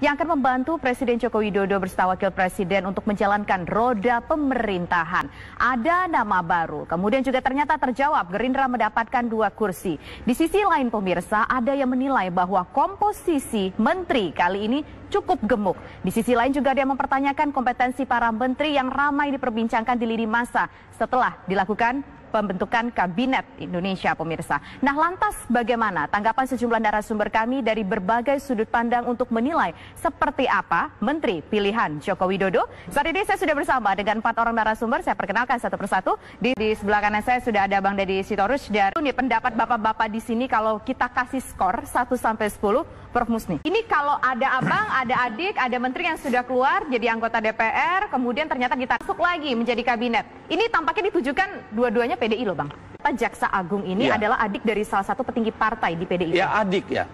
yang akan membantu Presiden Joko Widodo bersama Wakil Presiden untuk menjalankan roda pemerintahan. Ada nama baru, kemudian juga ternyata terjawab Gerindra mendapatkan dua kursi. Di sisi lain pemirsa, ada yang menilai bahwa komposisi menteri kali ini cukup gemuk. Di sisi lain juga yang mempertanyakan kompetensi para menteri yang ramai diperbincangkan di lini masa setelah dilakukan pembentukan Kabinet Indonesia pemirsa. Nah lantas bagaimana tanggapan sejumlah narasumber kami dari berbagai sudut pandang untuk menilai seperti apa Menteri pilihan Joko Widodo. Saat ini saya sudah bersama dengan empat orang narasumber, saya perkenalkan satu persatu. Di, di sebelah kanan saya sudah ada Bang Deddy Sitorus dan ini pendapat bapak-bapak di sini kalau kita kasih skor 1 sampai 10 Prof Musni. Ini kalau ada abang, ada adik, ada menteri yang sudah keluar jadi anggota DPR, kemudian ternyata kita masuk lagi menjadi kabinet. Ini tampaknya ditujukan dua-duanya PDI loh bang. Pak Jaksa Agung ini ya. adalah adik dari salah satu petinggi partai di PDI. Ya adik ya.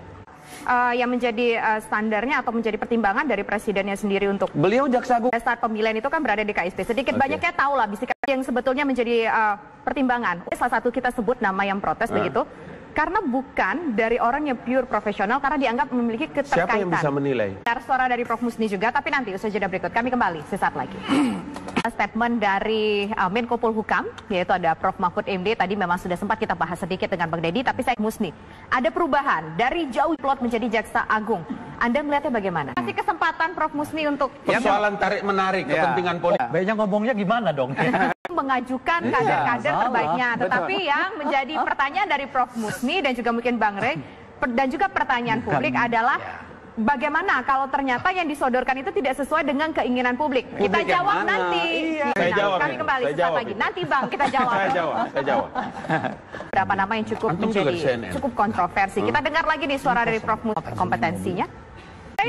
Uh, yang menjadi uh, standarnya atau menjadi pertimbangan dari presidennya sendiri untuk beliau jaksa agung saat pemilihan itu kan berada di KSP sedikit okay. banyaknya tahu lah bisik yang sebetulnya menjadi uh, pertimbangan salah satu kita sebut nama yang protes uh. begitu karena bukan dari orang yang pure profesional karena dianggap memiliki keterkaitan. Siapa yang bisa menilai? Suara dari Prof Musni juga, tapi nanti usaha jeda berikut kami kembali sesaat lagi. Statement dari uh, Menko Polhukam, yaitu ada Prof Mahfud MD, tadi memang sudah sempat kita bahas sedikit dengan Bang Deddy, tapi saya Musni. Ada perubahan dari jauh plot menjadi Jaksa Agung. Anda melihatnya bagaimana? Kasih kesempatan Prof Musni untuk... Persoalan tarik-menarik ya. kepentingan politik. Baiknya ngomongnya gimana dong? mengajukan iya, kader-kader iya, terbaiknya. Tetapi Betul. yang menjadi pertanyaan dari Prof. Musni dan juga mungkin Bang Rey dan juga pertanyaan publik adalah bagaimana kalau ternyata yang disodorkan itu tidak sesuai dengan keinginan publik? publik kita jawab mana? nanti. Iya. Saya nah, jawab kami ya. kembali sesaat lagi. Nanti Bang kita jawab. saya jawab, saya jawab. Berapa nama yang cukup Antum menjadi cukup kontroversi. Hmm. Kita dengar lagi nih suara dari Prof. Musni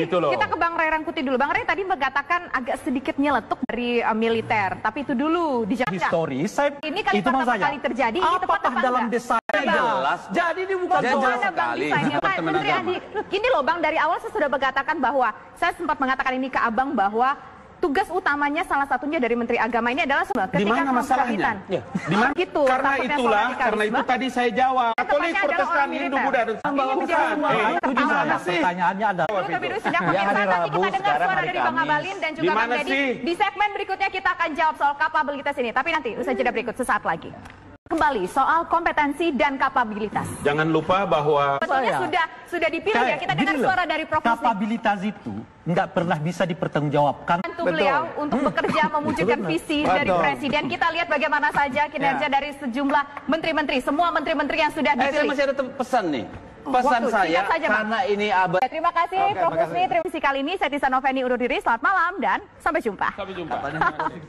gitu loh. Kita ke Bang Ray Rangkuti dulu. Bang Ray tadi mengatakan agak sedikit nyeletuk dari uh, militer, tapi itu dulu dijaga. Histori, saya ini kali itu pertama kali terjadi. Apakah ini tepat apa dalam desain jelas? Jadi ini bukan jelas sekali. Ini loh Bang dari awal saya sudah mengatakan bahwa saya sempat mengatakan ini ke Abang bahwa tugas utamanya salah satunya dari Menteri Agama ini adalah ketika di mana masalahnya? Ya. Di mana? Gitu, karena itulah, karena itu tadi saya jawab. Katolik, Protestan, Hindu, Buddha dan semua Itu di mana? Pertanyaannya adalah Tapi sidang pemirsa nanti kita dengar suara dari Bang Abalin dan juga Bang Deddy. Di segmen berikutnya kita akan jawab soal kapabilitas ini. Tapi nanti usai jeda berikut sesaat lagi. Kembali soal kompetensi dan kapabilitas. Jangan lupa bahwa Betulnya sudah sudah dipilih ya kita dengar suara dari Prof. Kapabilitas itu nggak pernah bisa dipertanggungjawabkan. Untuk beliau untuk bekerja mewujudkan visi Betul. dari presiden. Kita lihat bagaimana saja kinerja ya. dari sejumlah menteri-menteri, semua menteri-menteri yang sudah dipilih. Eh, saya masih ada pesan nih. Pesan Waktu, saya saja, karena ini abad. Ya, terima kasih okay, Prof. Musni. Terima kasih kali ini saya Tisa Noveni undur diri. Selamat malam dan sampai jumpa. Sampai jumpa.